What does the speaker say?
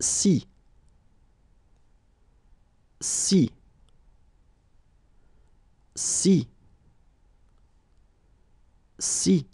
si. Si. Si. Si.